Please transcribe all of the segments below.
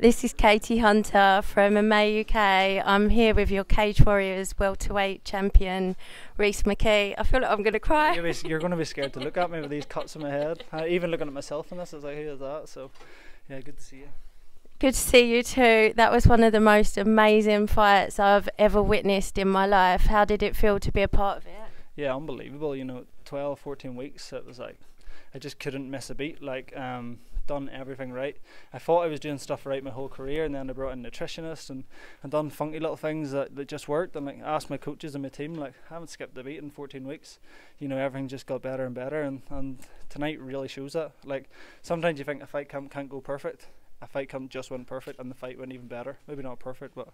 This is Katie Hunter from MMA UK. I'm here with your Cage Warriors welterweight champion, Rhys McKee. I feel like I'm going to cry. You're, you're going to be scared to look at me with these cuts on my head. Uh, even looking at myself in this, I was like, who is that? So, yeah, good to see you. Good to see you too. That was one of the most amazing fights I've ever witnessed in my life. How did it feel to be a part of it? Yeah, unbelievable. You know, 12, 14 weeks, it was like, I just couldn't miss a beat. Like, um, done everything right. I thought I was doing stuff right my whole career, and then I brought in a nutritionist and, and done funky little things that, that just worked. And like asked my coaches and my team, like I haven't skipped a beat in 14 weeks. You know, everything just got better and better, and, and tonight really shows that. Like sometimes you think a fight camp can't go perfect. A fight camp just went perfect, and the fight went even better. Maybe not perfect, but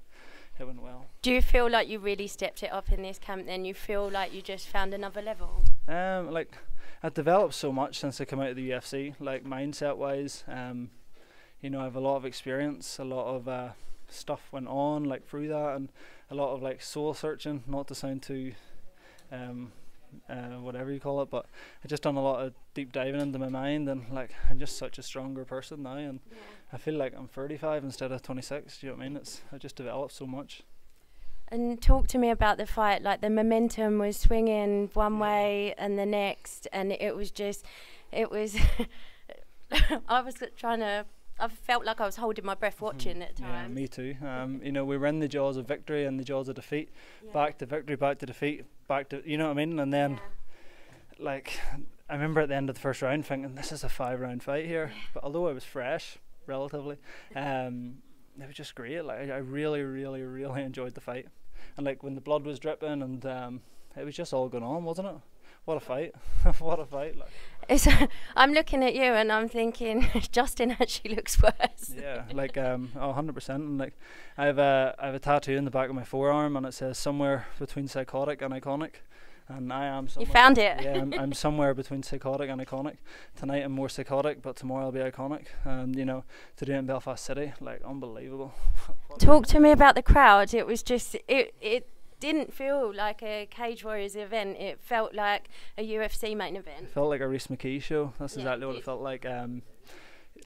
it went well. Do you feel like you really stepped it up in this camp? Then you feel like you just found another level. Um, like I've developed so much since I came out of the UFC, like mindset wise. Um, you know, I have a lot of experience, a lot of uh, stuff went on like through that, and a lot of like soul searching. Not to sound too, um, uh, whatever you call it, but I just done a lot of deep diving into my mind, and like I'm just such a stronger person now, and yeah. I feel like I'm 35 instead of 26. Do you know what I mean? It's I just developed so much. And talk to me about the fight. Like the momentum was swinging one way and the next, and it was just, it was. I was trying to. I felt like I was holding my breath mm-hmm. watching at times. Yeah, me too. Um, you know, we were in the jaws of victory and the jaws of defeat. Yeah. Back to victory, back to defeat, back to you know what I mean. And then, yeah. like, I remember at the end of the first round thinking, "This is a five-round fight here." But although I was fresh, relatively, um, it was just great. Like I really, really, really enjoyed the fight, and like when the blood was dripping, and um, it was just all going on, wasn't it? What a fight! what a fight! Like. It's, I'm looking at you and I'm thinking Justin actually looks worse. Yeah, like um, oh, 100%. And like, I have a I have a tattoo in the back of my forearm, and it says somewhere between psychotic and iconic and I am. You found it. yeah, I'm, I'm, somewhere between psychotic and iconic. Tonight I'm more psychotic, but tomorrow I'll be iconic. And you know, to do it in Belfast City, like unbelievable. Talk to me about the crowd. It was just it it didn't feel like a Cage Warriors event. It felt like a UFC main event. It felt like a Rhys McKee show. That's yeah, exactly what it felt like. Um,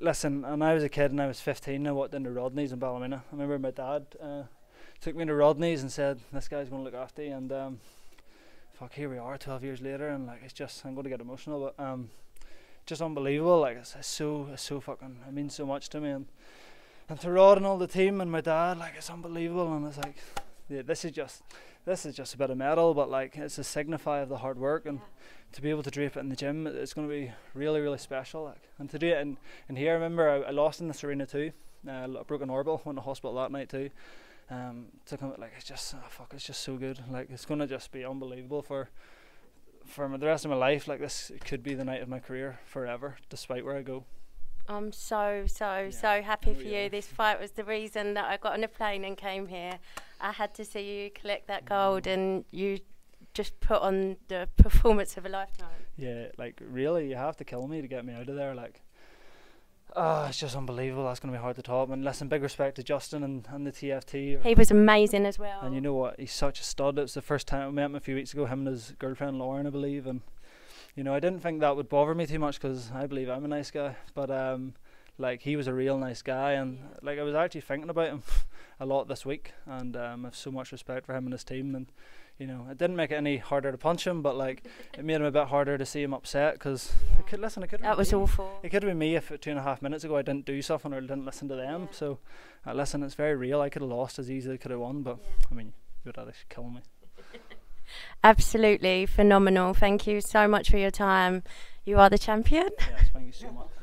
listen, and I was a kid and I was 15. I walked into Rodney's in Ballymena. I remember my dad uh, took me to Rodney's and said, "This guy's going to look after you." And um, fuck, here we are, 12 years later, and like it's just I'm going to get emotional, but um, just unbelievable. Like it's, it's so it's so fucking it means so much to me, and and to Rod and all the team and my dad, like it's unbelievable, and it's like, yeah, this is just this is just a bit of metal, but like it's a signify of the hard work and. To be able to drape it in the gym, it's going to be really, really special. Like, and to do it in, in here, I remember I, I lost in the Serena too. Uh, broken orbital, went to hospital that night too um, to come like it's just oh, fuck, it's just so good. Like it's gonna just be unbelievable for for the rest of my life. Like this could be the night of my career forever, despite where I go. I'm so so yeah, so happy for you. This fight was the reason that I got on a plane and came here. I had to see you collect that gold, and you just put on the performance of a lifetime. Yeah, like really, you have to kill me to get me out of there. Like Oh, it's just unbelievable. That's going to be hard to top. And listen, big respect to Justin and, and the TFT. He was amazing as well. And you know what? He's such a stud. It was the first time I met him a few weeks ago, him and his girlfriend Lauren, I believe. And, you know, I didn't think that would bother me too much because I believe I'm a nice guy. But, um, like, he was a real nice guy. And, like, I was actually thinking about him a lot this week. And um, I have so much respect for him and his team. And, you know, it didn't make it any harder to punch him, but like it made him a bit harder to see him upset because yeah. could listen. It could that was me. awful. It could have been me if two and a half minutes ago I didn't do something or didn't listen to them. Yeah. So, uh, listen, it's very real. I could have lost as easily, could have won, but yeah. I mean, you would rather kill me. Absolutely phenomenal. Thank you so much for your time. You are the champion. Yes, thank you so much.